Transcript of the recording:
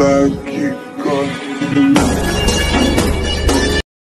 magical.